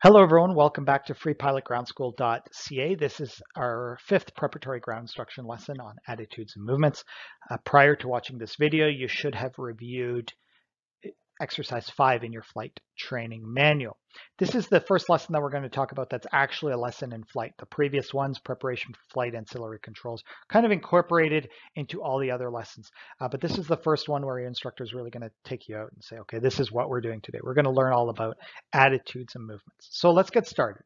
Hello everyone, welcome back to freepilotgroundschool.ca. This is our fifth preparatory ground instruction lesson on attitudes and movements. Uh, prior to watching this video, you should have reviewed exercise five in your flight training manual. This is the first lesson that we're going to talk about that's actually a lesson in flight. The previous ones, preparation for flight ancillary controls, kind of incorporated into all the other lessons. Uh, but this is the first one where your instructor is really going to take you out and say, okay, this is what we're doing today. We're going to learn all about attitudes and movements. So let's get started.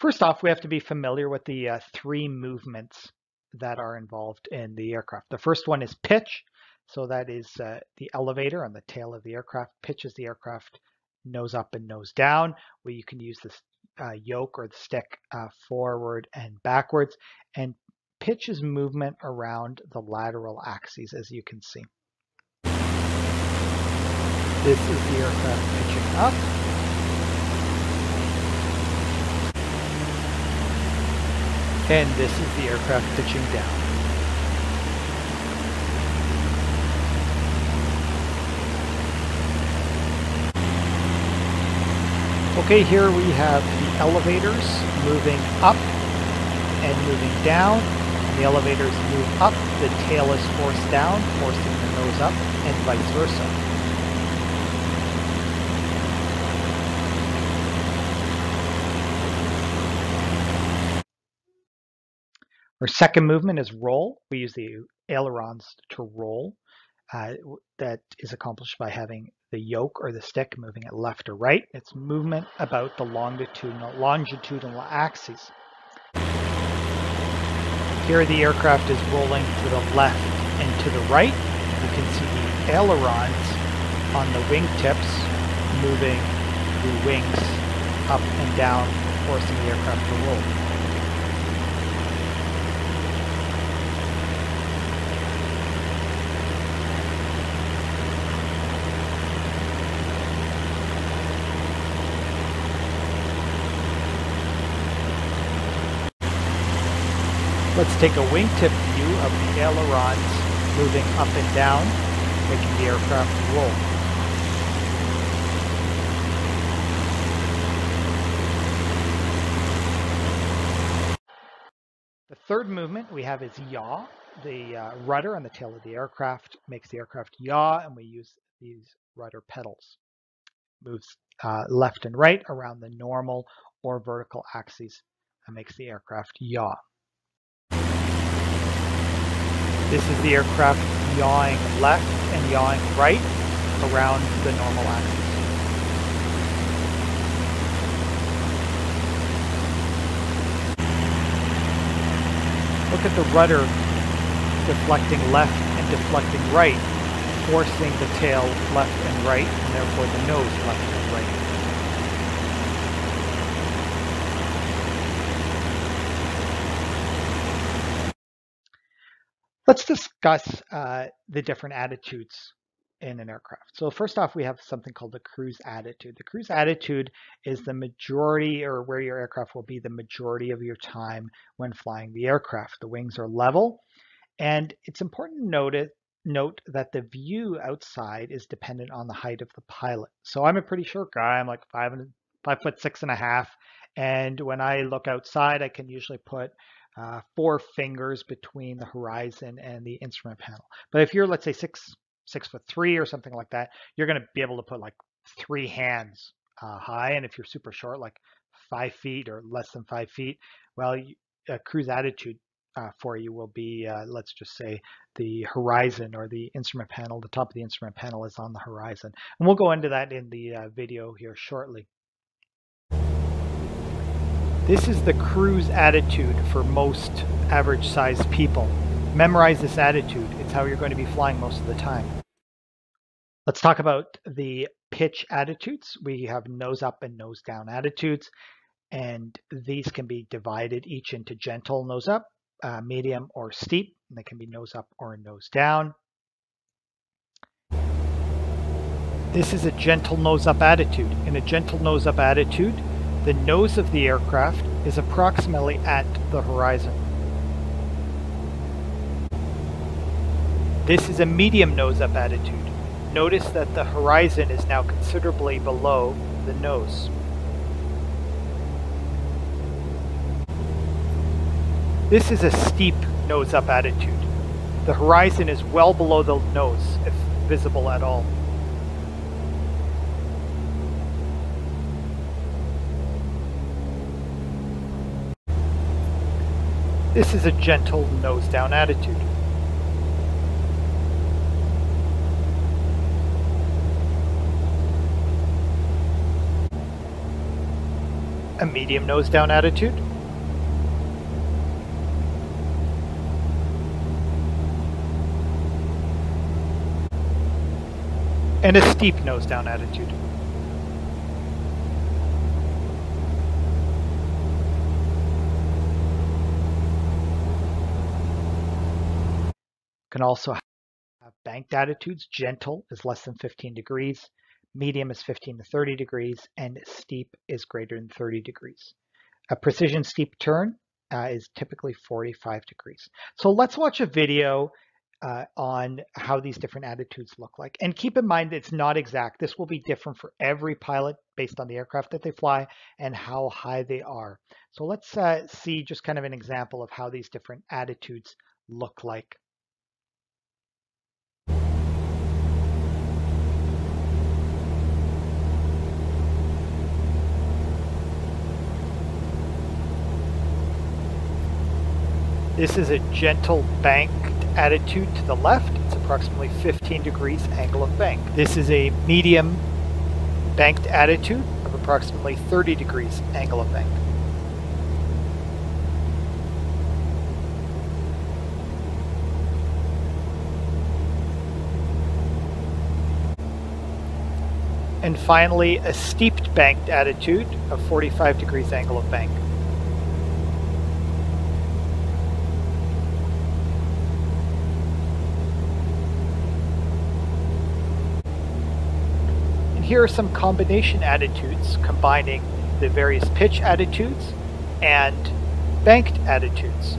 First off, we have to be familiar with the uh, three movements that are involved in the aircraft. The first one is pitch. So that is uh, the elevator on the tail of the aircraft pitches the aircraft nose up and nose down, where you can use this uh, yoke or the stick uh, forward and backwards, and pitches movement around the lateral axes, as you can see. This is the aircraft pitching up. And this is the aircraft pitching down. Okay, here we have the elevators moving up and moving down. The elevators move up, the tail is forced down, forcing the nose up, and vice versa. Our second movement is roll. We use the ailerons to roll. Uh, that is accomplished by having the yoke or the stick moving it left or right. It's movement about the longitudinal, longitudinal axes. Here the aircraft is rolling to the left and to the right. You can see the ailerons on the wingtips moving the wings up and down, forcing the aircraft to roll. Let's take a wingtip view of the ailerons moving up and down, making the aircraft roll. The third movement we have is yaw. The uh, rudder on the tail of the aircraft makes the aircraft yaw, and we use these rudder pedals. Moves uh, left and right around the normal or vertical axes and makes the aircraft yaw. This is the aircraft yawing left and yawing right around the normal axis. Look at the rudder deflecting left and deflecting right, forcing the tail left and right, and therefore the nose left and right. Let's discuss uh, the different attitudes in an aircraft. So first off, we have something called the cruise attitude. The cruise attitude is the majority or where your aircraft will be the majority of your time when flying the aircraft. The wings are level and it's important to note, it, note that the view outside is dependent on the height of the pilot. So I'm a pretty short guy. I'm like five, and, five foot six and a half. And when I look outside, I can usually put uh, four fingers between the horizon and the instrument panel. But if you're, let's say, six six foot three or something like that, you're going to be able to put like three hands uh, high. And if you're super short, like five feet or less than five feet, well, a cruise attitude uh, for you will be, uh, let's just say, the horizon or the instrument panel. The top of the instrument panel is on the horizon. And we'll go into that in the uh, video here shortly. This is the cruise attitude for most average sized people. Memorize this attitude. It's how you're going to be flying most of the time. Let's talk about the pitch attitudes. We have nose up and nose down attitudes, and these can be divided each into gentle nose up, uh, medium, or steep. And they can be nose up or nose down. This is a gentle nose up attitude. In a gentle nose up attitude, the nose of the aircraft is approximately at the horizon. This is a medium nose-up attitude. Notice that the horizon is now considerably below the nose. This is a steep nose-up attitude. The horizon is well below the nose, if visible at all. This is a gentle nose down attitude. A medium nose down attitude. And a steep nose down attitude. Can also have banked attitudes. Gentle is less than 15 degrees, medium is 15 to 30 degrees, and steep is greater than 30 degrees. A precision steep turn uh, is typically 45 degrees. So let's watch a video uh, on how these different attitudes look like. And keep in mind, it's not exact. This will be different for every pilot based on the aircraft that they fly and how high they are. So let's uh, see just kind of an example of how these different attitudes look like. This is a gentle banked attitude to the left. It's approximately 15 degrees angle of bank. This is a medium banked attitude of approximately 30 degrees angle of bank. And finally, a steeped banked attitude of 45 degrees angle of bank. Here are some combination attitudes combining the various pitch attitudes and banked attitudes.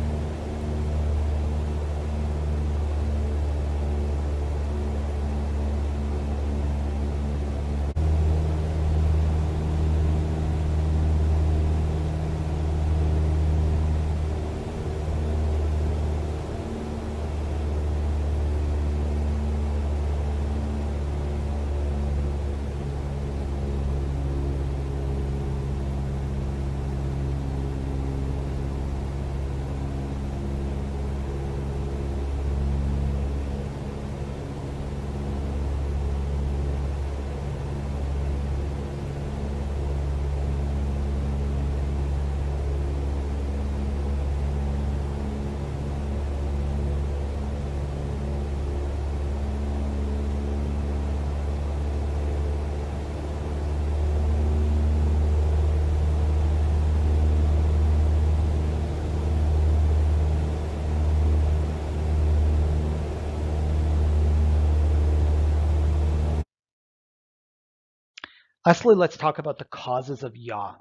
Lastly, let's talk about the causes of yaw.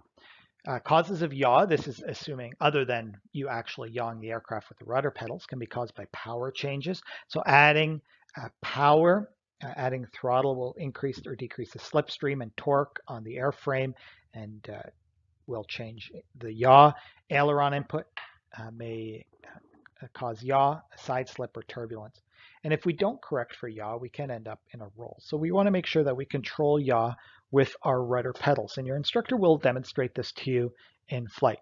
Uh, causes of yaw, this is assuming other than you actually yawing the aircraft with the rudder pedals, can be caused by power changes. So adding uh, power, uh, adding throttle will increase or decrease the slipstream and torque on the airframe and uh, will change the yaw. Aileron input uh, may uh, cause yaw, side slip, or turbulence. And if we don't correct for yaw, we can end up in a roll. So we want to make sure that we control yaw with our rudder pedals. And your instructor will demonstrate this to you in flight.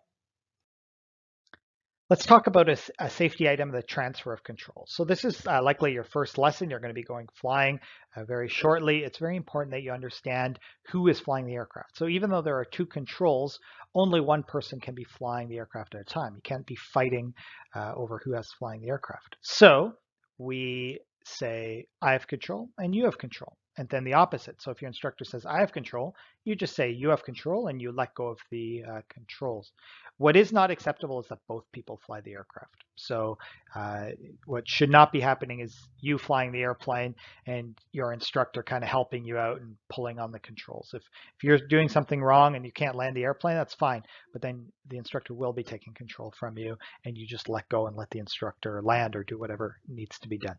Let's talk about a, a, safety item, the transfer of control. So this is uh, likely your first lesson. You're going to be going flying uh, very shortly. It's very important that you understand who is flying the aircraft. So even though there are two controls, only one person can be flying the aircraft at a time. You can't be fighting uh, over who has flying the aircraft. So we say, I have control and you have control and then the opposite. So if your instructor says, I have control, you just say you have control and you let go of the uh, controls. What is not acceptable is that both people fly the aircraft. So uh, what should not be happening is you flying the airplane and your instructor kind of helping you out and pulling on the controls. If, if you're doing something wrong and you can't land the airplane, that's fine. But then the instructor will be taking control from you and you just let go and let the instructor land or do whatever needs to be done.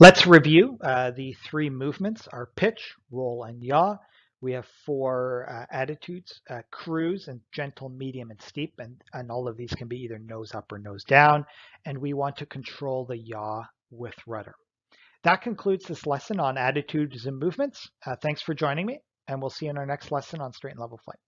Let's review uh, the three movements, our pitch, roll, and yaw. We have four uh, attitudes, uh, cruise and gentle, medium, and steep, and, and all of these can be either nose up or nose down. And we want to control the yaw with rudder. That concludes this lesson on attitudes and movements. Uh, thanks for joining me, and we'll see you in our next lesson on straight and level flight.